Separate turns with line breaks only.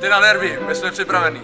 Ty na nervy, my jsme připravení.